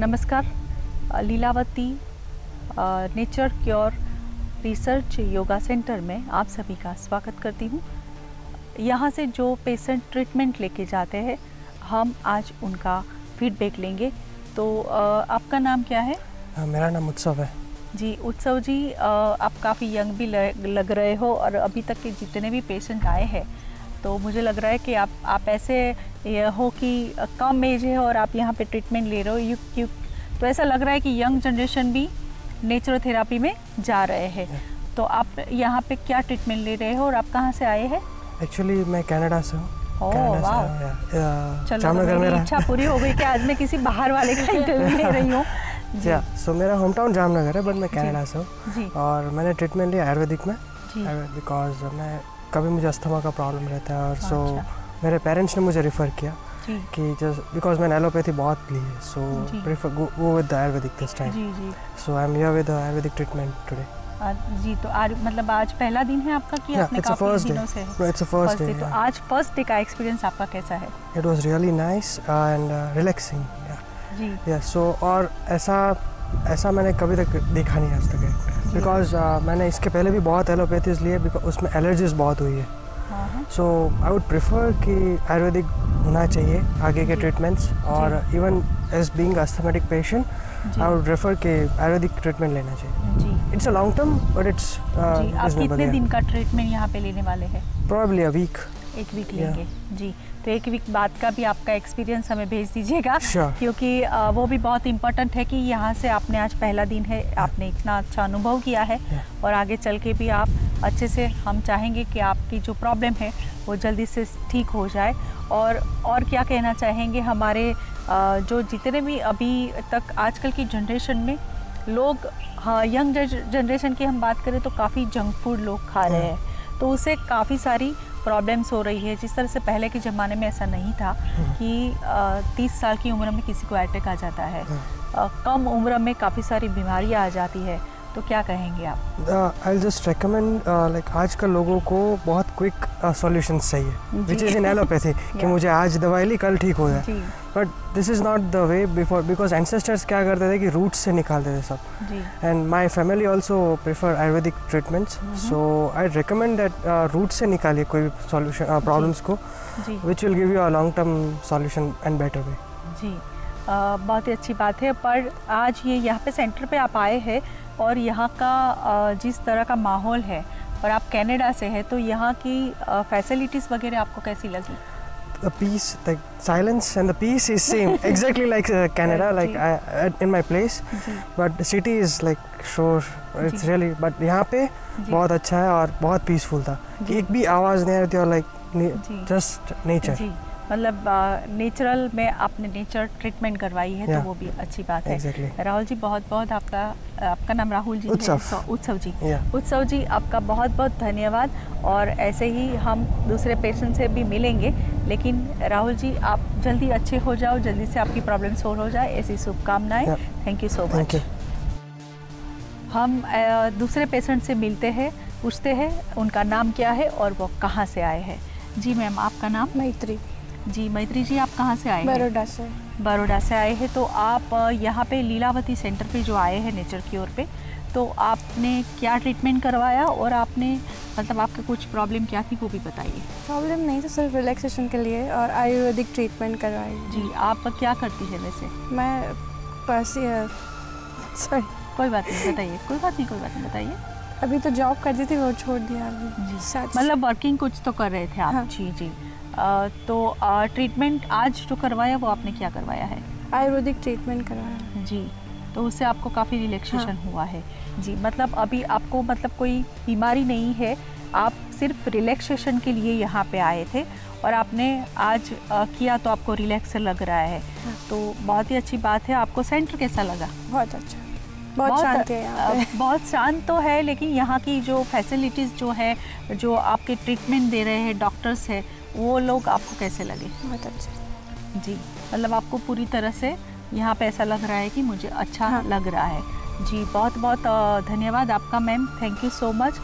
नमस्कार Leelavati nature cure research yoga centre में आप सभी का स्वागत करती हूँ। यहाँ से जो पेशेंट ट्रीटमेंट लेके जाते हैं हम आज उनका फीडबैक लेंगे। तो आपका नाम क्या है? मेरा नाम उत्सव है। जी उत्सव जी आप काफ़ी यंग भी लग रहे हो और अभी तक के जितने भी पेशेंट आए हैं तो मुझे लग रहा है कि आप आप ऐसे हो कि कम एज है और आप यहाँ पे ट्रीटमेंट ले रहे हो। यू क्यों तो ऐसा लग रहा है कि यंग जनरेशन भी नेचुरोथेरापी में जा रहे हैं। तो आप यहाँ पे क्या ट्रीटमेंट ले रहे हो और आप कहाँ से आए हैं? एक्चुअली मैं कनाडा से हूँ। चलो मेरी इच्छा पूरी हो गई कि आज मैं किसी बाहर वाले का इंटरव्यू ले रही हूँ। या सो मेरा होम टाउन जामनगर है बट मैं कनाडा से हूँ। और मैंने ट्रीटमेंट लिया आयुर्वेदिक में। बिकॉज़ मैं कभी मुझे अस्थमा का प्रॉब्लम रहता है और सो अच्छा। मेरे पेरेंट्स ने मुझे रिफ़र किया कि जस्ट बिकॉज़ मैंने एलोपैथी बहुत ली है so prefer go with the ayurvedic this time so I am here with ayurvedic treatment today ji तो आज मतलब आज पहला दिन है आपका कि आपने काफ़ी दिनों से it's a first day, तो आज फ़र्स्ट डे का एक्सपीरियंस आपका कैसा है? It was really nice and relaxing ji. Yeah so और ऐसा ऐसा मैंने कभी तक देखा नहीं आज तक। बिकॉज़ uh, मैंने इसके पहले भी बहुत एलोपैथीज लिए बिकॉज़ उसमें एलर्जीज बहुत हुई है। सो आई वुड प्रेफर कि आयुर्वेदिक होना चाहिए आगे के ट्रीटमेंट्स और even as being asthmatic patient I would refer कि आयुर्वेदिक ट्रीटमेंट लेना चाहिए। It's a long term but it's आप कितने दिन का ट्रीटमेंट यहाँ पे लेने वाले हैं? प्रोबेबली अ वीक एक वीक लेंगे। जी तो एक वीक बाद का भी आपका एक्सपीरियंस हमें भेज दीजिएगा sure. क्योंकि वो भी बहुत इंपॉर्टेंट है कि यहाँ से आपने आज पहला दिन है आपने इतना अच्छा अनुभव किया है yeah. और आगे चल के भी आप अच्छे से हम चाहेंगे कि आपकी जो प्रॉब्लम है वो जल्दी से ठीक हो जाए। और और क्या कहना चाहेंगे हमारे जो जितने भी अभी तक आजकल की जनरेशन में लोग हाँ यंग जनरेशन की हम बात करें तो काफ़ी जंक फ़ूड लोग खा रहे हैं। तो उसे काफ़ी सारी प्रॉब्लम्स हो रही है जिस तरह से पहले के ज़माने में ऐसा नहीं था। कि तीस साल की उम्र में किसी को अटैक आ जाता है हाँ। कम उम्र में काफ़ी सारी बीमारियाँ आ जाती है तो क्या कहेंगे आप? आई जस्ट रिकमेंड लाइक आजकल लोगों को बहुत क्विक सॉल्यूशन चाहिए विच इज़ इन एलोपैथी कि मुझे आज दवाई ली कल ठीक हो जाए। But this is not the way before because ancestors क्या करते थे कि रूट से निकालते थे सब। And my family also prefer ayurvedic treatments so I recommend that root से निकालिए कोई सॉल्यूशन प्रॉब्लम्स को which will give you a long term solution and better way ji. बहुत ही अच्छी बात है। पर आज ये यहाँ पे सेंटर पे आप आए हैं और यहाँ का जिस तरह का माहौल है और आप कनाडा से हैं तो यहाँ की फैसिलिटीज़ वगैरह आपको कैसी लगी? The peace like silence and the peace is same. Exactly like uh, canada like I, in my place. but the city is like sure it's really but यहाँ पे बहुत अच्छा है और बहुत पीसफुल था। एक भी आवाज़ नहीं आ रही थी और लाइक जस्ट नेचर मतलब नेचुरल में आपने नेचर ट्रीटमेंट करवाई है तो वो भी अच्छी बात है। Exactly. राहुल जी बहुत बहुत आपका आपका नाम राहुल जी उत्सव। उत्सव जी। उत्सव जी आपका बहुत बहुत धन्यवाद और ऐसे ही हम दूसरे पेशेंट से भी मिलेंगे लेकिन राहुल जी आप जल्दी अच्छे हो जाओ जल्दी से आपकी प्रॉब्लम सोल्व हो जाए ऐसी शुभकामनाएँ। थैंक यू सो मच हम दूसरे पेशेंट से मिलते हैं पूछते हैं उनका नाम क्या है और वो कहाँ से आए हैं। जी मैम आपका नाम? मैत्री। जी मैत्री जी आप कहाँ से आए हैं? बड़ोडा से। बड़ोडा से आए हैं तो आप यहाँ पे लीलावती सेंटर पे जो आए हैं नेचर की ओर पे तो आपने क्या ट्रीटमेंट करवाया और आपने मतलब आपके कुछ प्रॉब्लम क्या थी वो भी बताइए। प्रॉब्लम नहीं तो सिर्फ़ रिलैक्सेशन के लिए और आयुर्वेदिक ट्रीटमेंट करवाई। जी आप क्या करती है वैसे? मैं सॉरी कोई बात नहीं बताइए। कोई बात नहीं कोई बात नहीं बताइए। अभी तो जॉब करती थी वो छोड़ दिया अभी। जी मतलब वर्किंग कुछ तो कर रहे थे आप। हाँ। जी जी। तो ट्रीटमेंट आज जो करवाया वो आपने क्या करवाया है? आयुर्वेदिक ट्रीटमेंट करवाया जी तो उससे आपको काफ़ी रिलैक्सेशन हाँ। हुआ है। जी मतलब अभी आपको मतलब कोई बीमारी नहीं है आप सिर्फ़ रिलैक्सेशन के लिए यहाँ पे आए थे और आपने आज आ, किया तो आपको रिलैक्स लग रहा है। हाँ। तो बहुत ही अच्छी बात है आपको सेंटर कैसा लगा? बहुत अच्छा। बहुत शांत है बहुत शांत तो है लेकिन यहाँ की जो फैसिलिटीज़ जो है जो आपके ट्रीटमेंट दे रहे हैं डॉक्टर्स है वो लोग आपको कैसे लगे? बहुत अच्छे। जी मतलब आपको पूरी तरह से यहाँ पे ऐसा लग रहा है कि मुझे अच्छा हाँ। लग रहा है। जी बहुत बहुत धन्यवाद आपका ma'am. Thank you so much